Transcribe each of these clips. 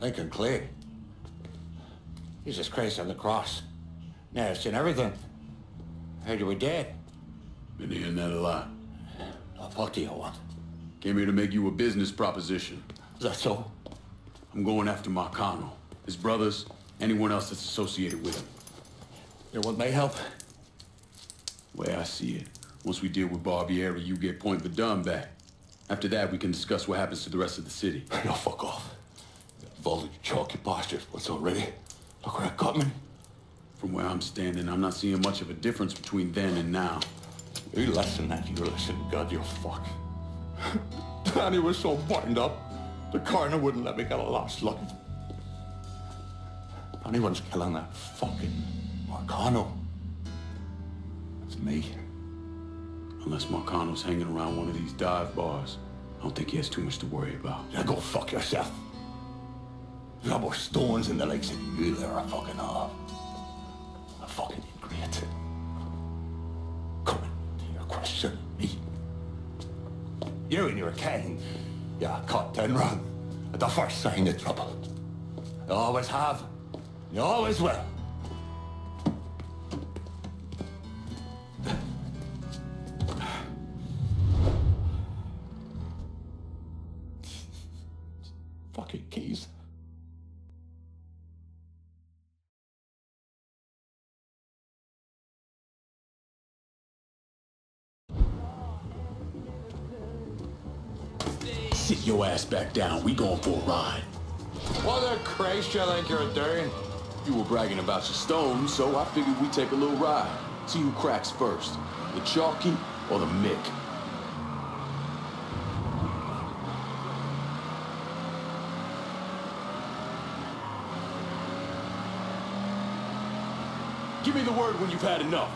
Been a while. Lincoln Clay. Jesus Christ on the cross. Now I've seen everything. Heard you were dead. Been hearing that a lot. What do you want? Came here to make you a business proposition. Is that so? I'm going after Marcano, his brothers, anyone else that's associated with him. You want my help? Way I see it, once we deal with Barbieri, you get Pointe Verdun back. After that, we can discuss what happens to the rest of the city. No, fuck off. Volley chalky bastards once already. Look where it got me. From where I'm standing, I'm not seeing much of a difference between then and now. You listen, that you listen, God, you fuck. Danny was so burned up, the coroner wouldn't let me get a last look. If anyone's killing that fucking Marcano, it's me. Unless Marcano's hanging around one of these dive bars, I don't think he has too much to worry about. Yeah, go fuck yourself. More stones in the lakes than you there are fucking have. A fucking ingrate. Coming to your question, me. You and your king, you cut and run at the first sign of trouble. You always have. You always will. Ass back down. We going for a ride. What the Christ you think you're doing? You were bragging about your stones, so I figured we'd take a little ride. See who cracks first. The Chalky or the Mick. Give me the word when you've had enough.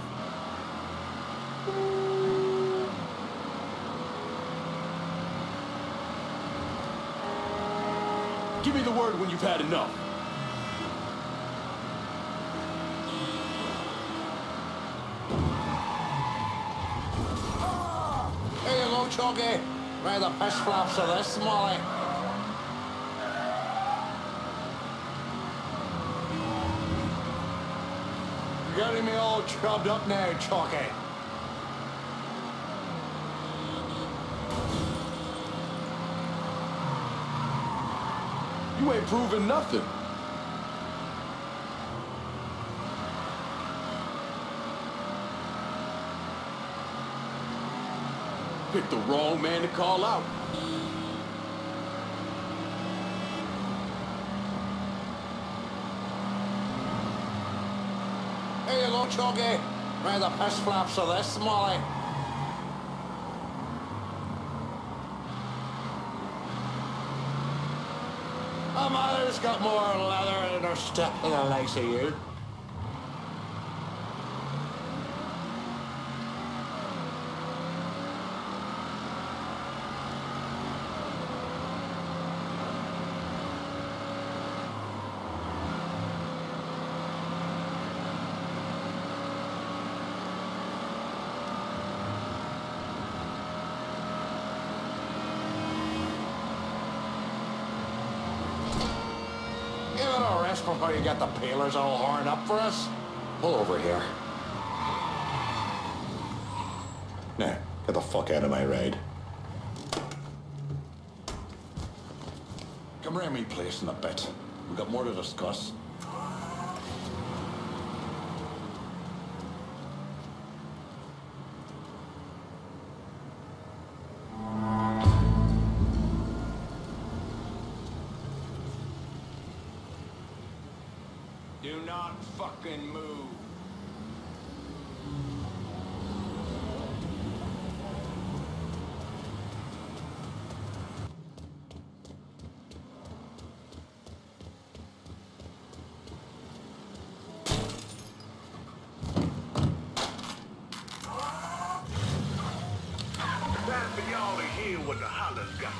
Give me the word when you've had enough. Here you go, Choggy. Right the piss flaps of this, Molly. You're getting me all chubbed up now, Chalky. You ain't proving nothing. Picked the wrong man to call out. Here you go, Choggy. Right the piss flaps of this, Molly. My mother's got more leather in her step than the likes of you. Give it a rest before peelers all horned up for us. Pull over here. Now, get the fuck out of my ride. Come around me place in a bit. We've got more to discuss. Do not fucking move. Time for y'all to hear what the hollers got.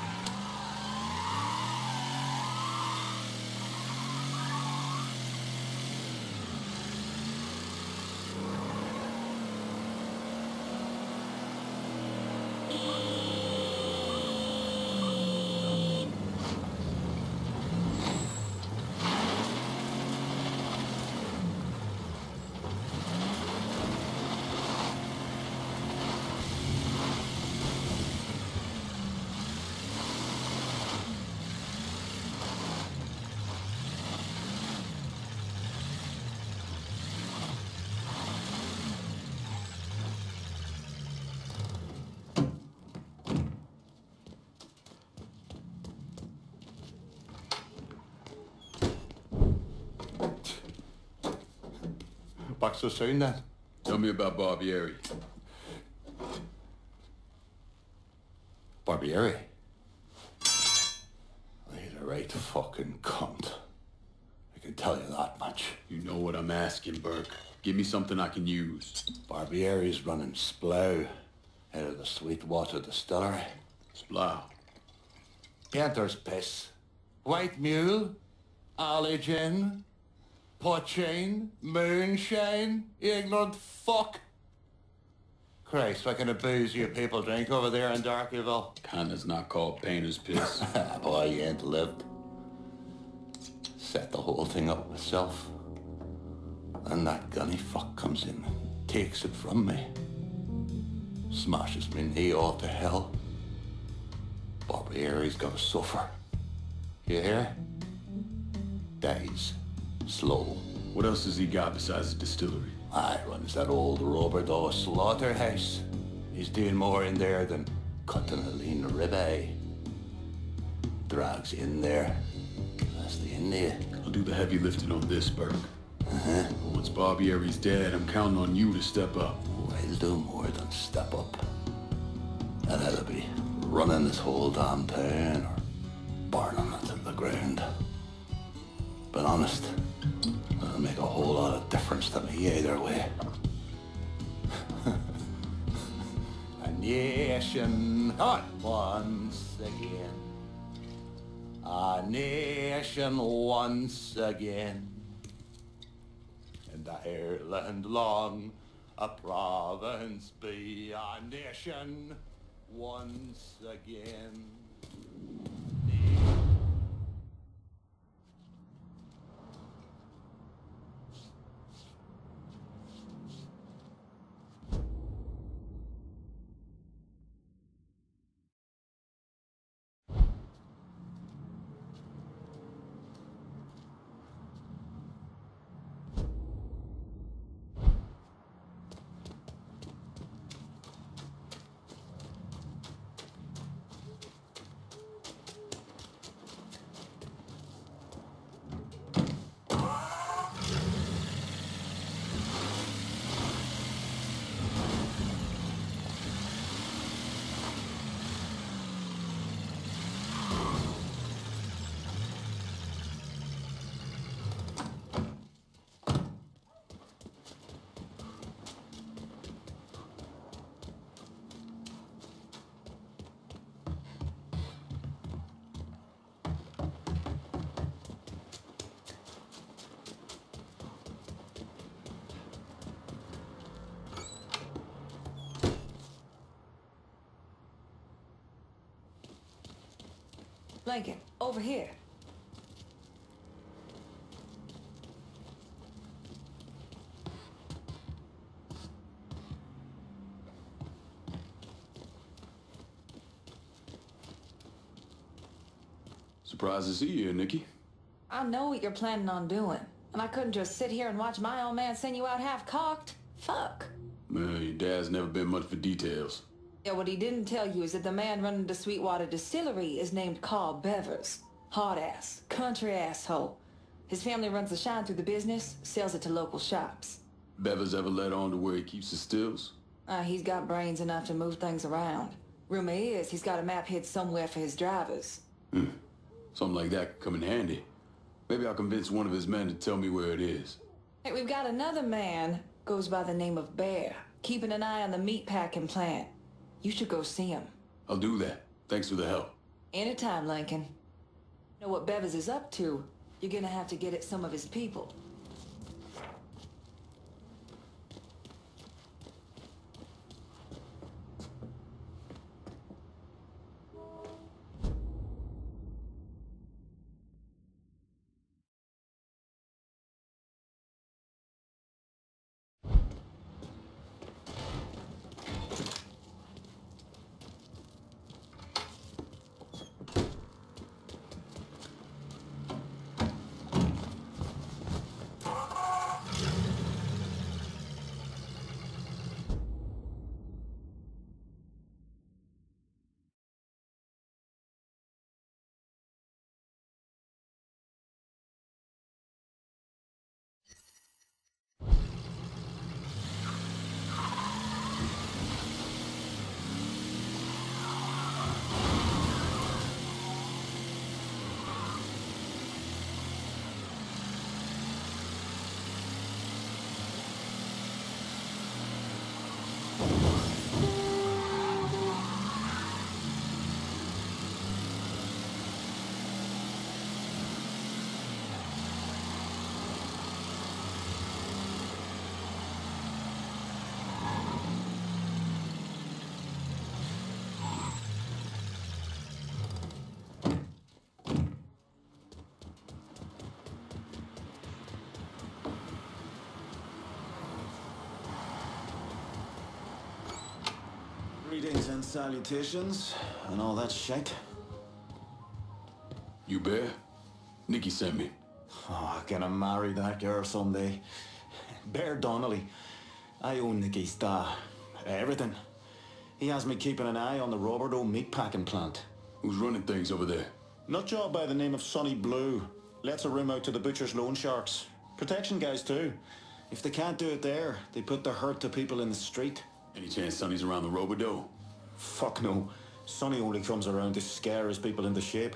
Back so soon then? Tell me about Barbieri. Barbieri? He's a right fucking cunt. I can tell you that much. You know what I'm asking, Burke. Give me something I can use. Barbieri's running Splow out of the Sweetwater Distillery. Splow. Painter's piss. White mule. Alley gin. Poachine. Moonshine. You ignorant fuck. Christ, what kind of booze you people drink over there in Darkyville? Kinda's not called pain painter's piss. Boy, you ain't lived. Set the whole thing up myself. And that gunny fuck comes in, takes it from me. Smashes me knee all to hell. Barbieri's gonna suffer. You hear? Dies. Slow. what else has he got besides the distillery? I runs that old Robert O. slaughterhouse. He's doing more in there than cutting a lean ribeye. Drags in there. That's the India. I'll do the heavy lifting on this, Burke. But once Barbieri's dead, I'm counting on you to step up. I'll do more than step up. And I'll be running this whole damn town or burning it to the ground. But honest, difference to me either way. a nation, on, once again. A nation once again. And Ireland long, a province be a nation once again. Lincoln, over here. Surprised to see you here, Nikki. I know what you're planning on doing. And I couldn't just sit here and watch my old man send you out half-cocked. Fuck. Man, your dad's never been much for details. Yeah, what he didn't tell you is that the man running the Sweetwater Distillery is named Carl Bevers. Hard ass. Country asshole. His family runs the shine through the business, sells it to local shops. Bevers ever let on to where he keeps his stills? Uh, he's got brains enough to move things around. Rumor is he's got a map hid somewhere for his drivers. Hmm. Something like that could come in handy. Maybe I'll convince one of his men to tell me where it is. Hey, we've got another man, goes by the name of Bear, keeping an eye on the meatpacking plant. You should go see him. I'll do that. Thanks for the help. Anytime, Lincoln. Know what Bevers is up to, you're gonna have to get at some of his people. And salutations and all that shit. You Bear? Nikki sent me. Oh, I'm gonna marry that girl someday. Bear Donnelly. I own Nikki's da. Everything. He has me keeping an eye on the Roberto meatpacking plant. Who's running things over there? Nut job by the name of Sonny Blue. Lets a room out to the butcher's loan sharks. Protection guys too. If they can't do it there, they put the hurt to people in the street. Any chance Sonny's around the Robodo? Fuck no. Sonny only comes around to scare his people into shape.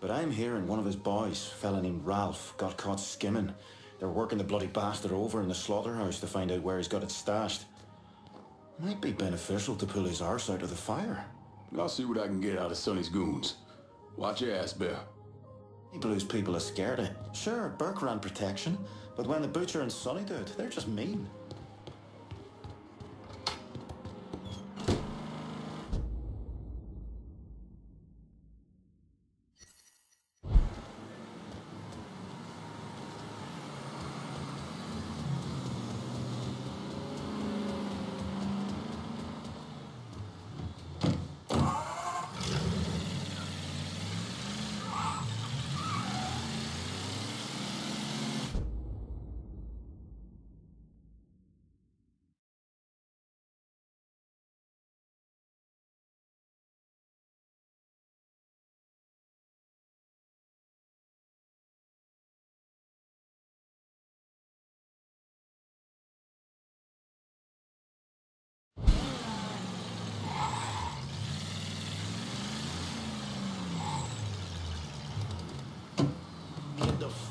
But I'm hearing one of his boys, fella named Ralph, got caught skimming. They're working the bloody bastard over in the slaughterhouse to find out where he's got it stashed. Might be beneficial to pull his arse out of the fire. I'll see what I can get out of Sonny's goons. Watch your ass, Bear. Blues people are scared of. Sure, Burke ran protection, but when the Butcher and Sonny do it, they're just mean.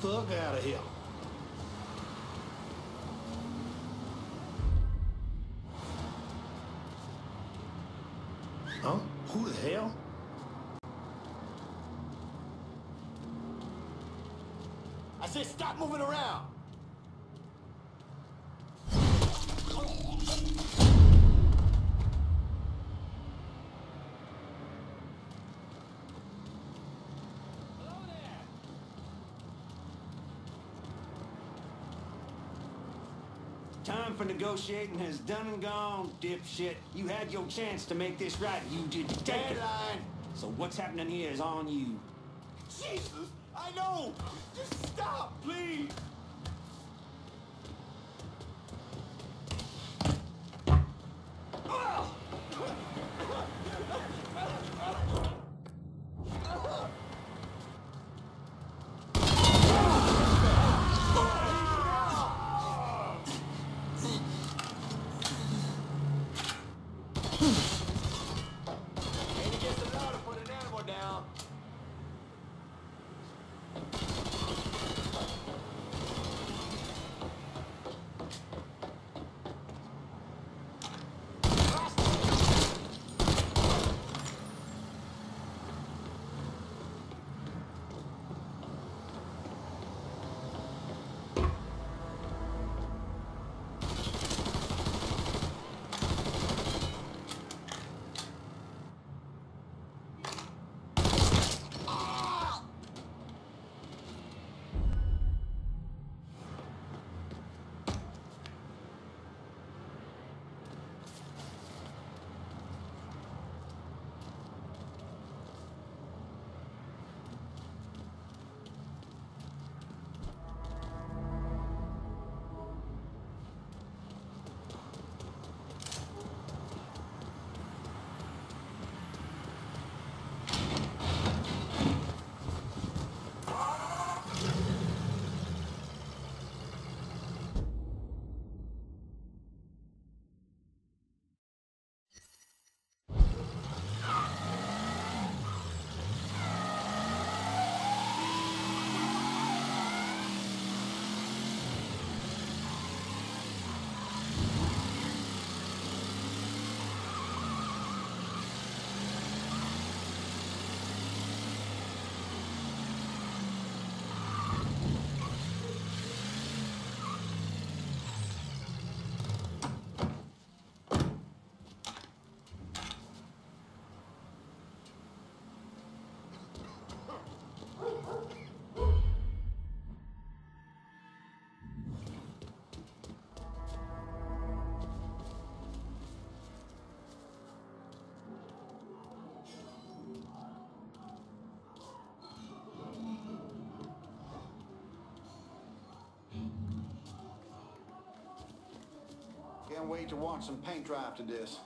Fuck out of here. Huh? Who the hell? I said stop moving around! For negotiating has done and gone, dipshit. You had your chance to make this right. You didn't take it. Deadline! So what's happening here is on you. Jesus! I know! Just stop, please! Ain't Can't wait to watch some paint dry after this.